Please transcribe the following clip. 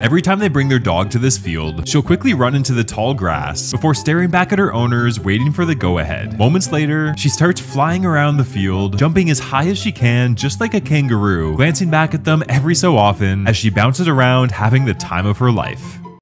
Every time they bring their dog to this field, she'll quickly run into the tall grass before staring back at her owners, waiting for the go ahead. Moments later, she starts flying around the field, jumping as high as she can, just like a kangaroo, glancing back at them every so often as she bounces around, having the time of her life.